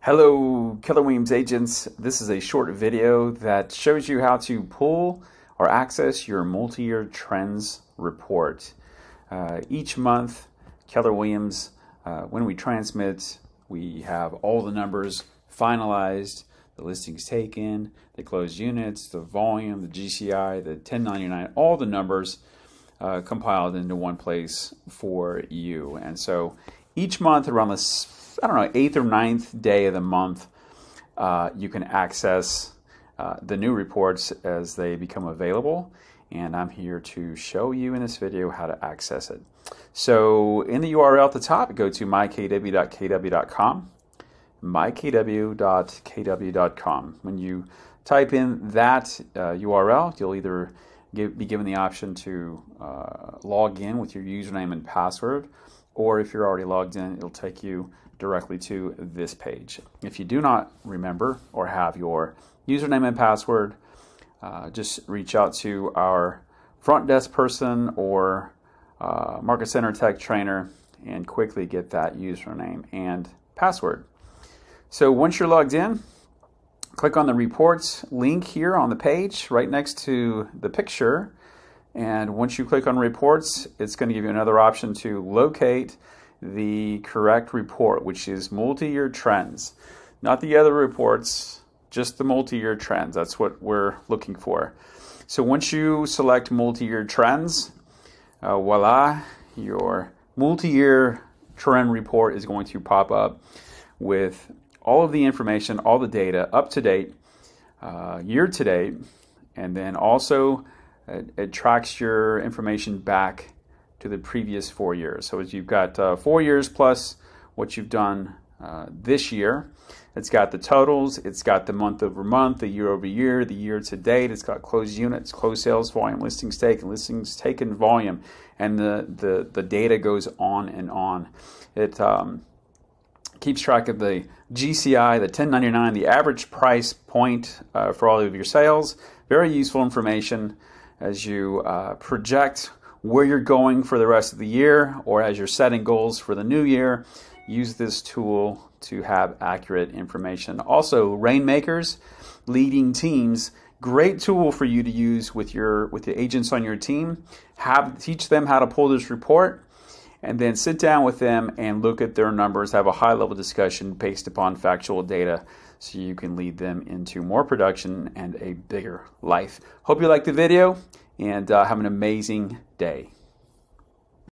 Hello, Keller Williams agents. This is a short video that shows you how to pull or access your multi-year trends report. Uh, each month, Keller Williams, uh, when we transmit, we have all the numbers finalized, the listings taken, the closed units, the volume, the GCI, the 1099, all the numbers uh, compiled into one place for you. And so each month around the I don't know, eighth or ninth day of the month, uh, you can access uh, the new reports as they become available. And I'm here to show you in this video how to access it. So in the URL at the top, go to mykw.kw.com, mykw.kw.com. When you type in that uh, URL, you'll either give, be given the option to uh, log in with your username and password, or if you're already logged in, it'll take you directly to this page. If you do not remember or have your username and password, uh, just reach out to our front desk person or uh, Market Center Tech trainer and quickly get that username and password. So once you're logged in, click on the reports link here on the page right next to the picture. And once you click on reports, it's going to give you another option to locate the correct report, which is multi-year trends. Not the other reports, just the multi-year trends. That's what we're looking for. So once you select multi-year trends, uh, voila, your multi-year trend report is going to pop up with all of the information, all the data up to date, uh, year to date, and then also it, it tracks your information back to the previous four years. So you've got uh, four years plus what you've done uh, this year. It's got the totals, it's got the month over month, the year over year, the year to date, it's got closed units, closed sales volume, listings taken, listings taken volume, and the, the, the data goes on and on. It um, keeps track of the GCI, the 1099, the average price point uh, for all of your sales. Very useful information as you uh, project where you're going for the rest of the year or as you're setting goals for the new year, use this tool to have accurate information. Also, rainmakers, leading teams, great tool for you to use with your with the agents on your team. Have teach them how to pull this report and then sit down with them and look at their numbers, have a high level discussion based upon factual data so you can lead them into more production and a bigger life. Hope you liked the video and uh, have an amazing day.